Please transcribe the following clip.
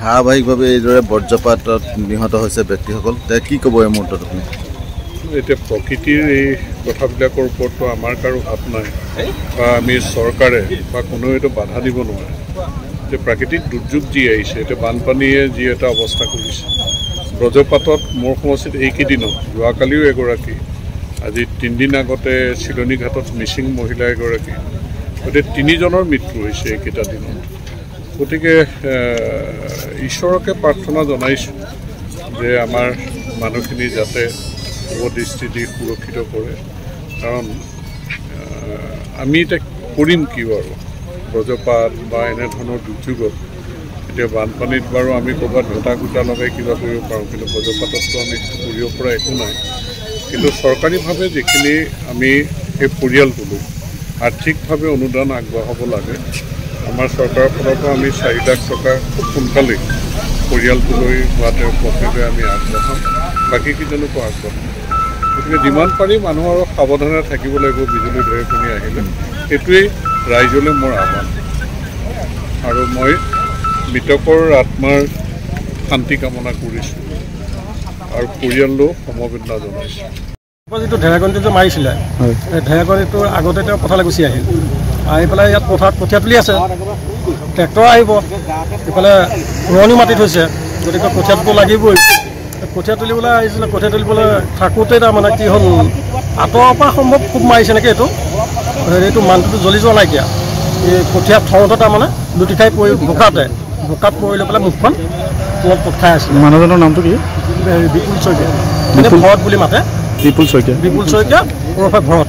ধাৰাবাহিকভাৱে এইদৰে বজ্ৰপাতত নিহত হৈছে ব্যক্তিসকল তে কি ক'ব এই মুহূৰ্তত আপুনি? এতিয়া প্ৰকৃতিৰ এই কথাবিলাকৰ ওপৰততো আমাৰ কাৰো হাত নাই বা আমি চৰকাৰে বা কোনেও এইটো বাধা দিব নোৱাৰে। যে প্ৰাকৃতিক দুৰ্যোগ যি আহিছে এতিয়া বানপানীয়ে যি এটা অৱস্থা কৰিছে ব্ৰজপাতত মোৰ সমষ্টিত এইকেইদিনত যোৱাকালিও এগৰাকী আজি তিনিদিন আগতে চিলনী ঘাটত মিচিং মহিলা এগৰাকী গতিকে তিনিজনৰ মৃত্যু হৈছে এইকেইটা দিনত। গতিকে ঈশ্বৰকে প্ৰাৰ্থনা জনাইছোঁ যে আমাৰ মানুহখিনি যাতে শুভদৃষ্টি দি সুৰক্ষিত কৰে। কাৰণ আমি এতিয়া কৰিম কি বাৰু ব্ৰজপাত বা এনেধৰণৰ দুৰ্যোগত এতিয়া বানপানীত বাৰু আমি ক'ৰবাত ভেটা গোটা লগাই কিবা কৰিব পাৰোঁ কিন্তু ব্ৰজপাতততো আমি কৰিব পৰা একো নাই। কিন্তু চৰকাৰীভাৱে যিখিনি আমি সেই পৰিয়ালটোলৈ আৰ্থিকভাৱে অনুদান আগবঢ়াব লাগে আমাৰ চৰকাৰৰ ফালৰ পৰা আমি চাৰি লাখ টকা খুব সোনকালেই পৰিয়ালটোলৈ বা তেওঁৰ পক্ষে আমি আগবঢ়াম। বাকীকেইজনকো আগবঢ়াম? গতিকে যিমান পাৰি মানুহ আৰু সাৱধানে থাকিব লাগিব বিজুলী ঢেৰেকণি আহিলে। সেইটোৱেই ৰাইজলৈ মোৰ আহ্বান। আৰু মই মৃতকৰ আত্মাৰ শান্তি কামনা কৰিছোঁ। আৰু পৰিয়াললৈও সমবেদনা জনাইছোঁ। যিটো ঢেৰেকণিটো মাৰিছিলে এই ঢেৰেকণিটোৰ আগতে তেওঁ পথাৰলৈ গুচি আহিল। আহি পেলাই ইয়াত পথাৰত কঠীয়া তুলি আছে। ট্ৰেক্টৰ আহিব। ইফালে ৰোৱনী মাতি থৈছে। গতিকে কঠীয়াটোতো লাগিবই। কঠীয়া তুলিবলৈ আহিছিলে। কঠীয়া তুলিবলৈ থাকোঁতে তাৰমানে কি হ'ল? আঁতৰৰ পৰা সম্ভৱ খুব মাৰিছে নেকি এইটো? হেৰিটো মানুহটো জ্বলি যোৱা নাইকিয়া। এই কঠীয়া থওঁতে তাৰমানে লুটি খাই পৰি বোকাতে বোকাত পৰি লৈ পেলাই মুখখন অলপ পোট খাই আছিলে। মানুহজনৰ নামটো কি? হেৰি বিপুল শইকীয়া। মানে ভৰত বুলি মাতে। বিপুল শইকীয়া। বিপুল শইকীয়া ওৰফে ভৰত।